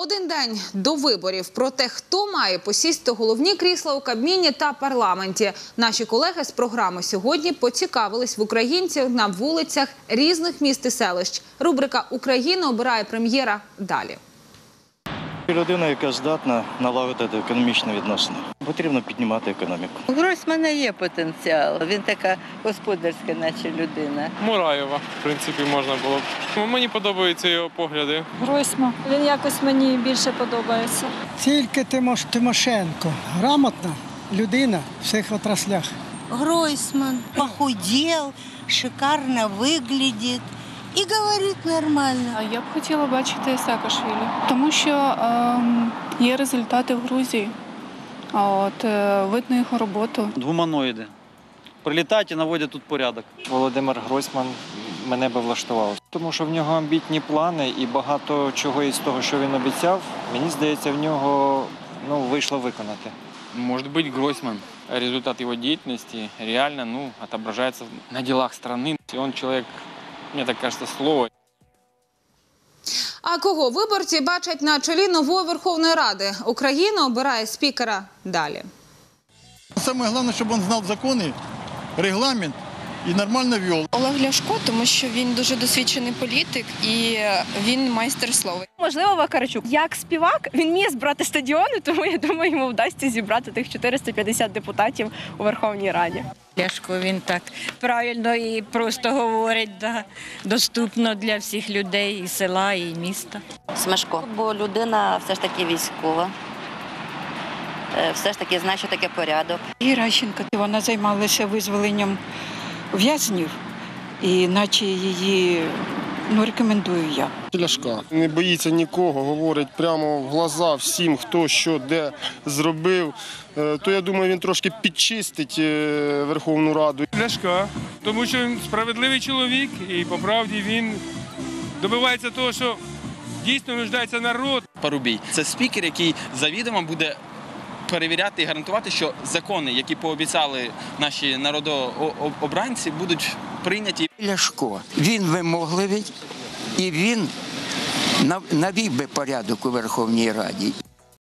Один день до виборів про те, хто має посісти головні крісла у Кабміні та парламенті. Наші колеги з програми сьогодні поцікавились в українців на вулицях різних міст і селищ. Рубрика Україна обирає прем'єра далі. Людина, яка здатна налагодити економічні відносини. Потрібно піднімати економіку. У Гройсмана є потенціал. Він така господарська, наче людина. Мураєва, в принципі, можна було б. Мені подобаються його погляди. Гройсма. Він якось мені більше подобається. Тільки Тимош, Тимошенко. Грамотна людина в всіх отраслях. Гройсман похудел, шикарно выглядит и говорит нормально. А Я б хотіла бачити Саакашвілі, тому що ем, є результати в Грузії. А От е, видно його роботу. Гуманоїди. Прилітають і наводять тут порядок. Володимир Гройсман мене би влаштував, тому що в нього амбітні плани і багато чого із того, що він обіцяв, мені здається, в нього ну, вийшло виконати. Может быть, Гройсман. Результат его деятельности реально ну, отображается на делах страны. И он человек, мне так кажется, слово. А кого виборці бачать на чолі нової Верховної Ради? Україна обирає спікера далі. Самое главное, чтобы он знал законы, регламент и нормально вел. Олег Ляшко, тому що він дуже досвідчений політик і він майстер слова. Можливо, Вакарчук. Як співак він вміє збирати стадіони, тому я думаю, йому вдасться зібрати тих 450 депутатів у Верховній Раді. Ляшко він так правильно і просто говорить, да, доступно для всіх людей і села, і міста. Смешко, бо людина все ж таки військова. Е, Все ж таки знає, що таке порядок. Геращенко, вона займалася визволенням в'язнів, і наче її ну, рекомендую я. Ляшка. Не боїться нікого, говорить прямо в глаза всім, хто що де зробив. Е, То я думаю, він трошки підчистить е, Верховну Раду. Ляшка, тому що він справедливий чоловік, і по правді він добивається того, що дійсно нуждається народ. Парубій. Це спікер, який завідомо буде перевіряти і гарантувати, що закони, які пообіцяли наші народообранці, будуть прийняті. Ляшко. Він вимогливий і він навів би порядок у Верховній Раді.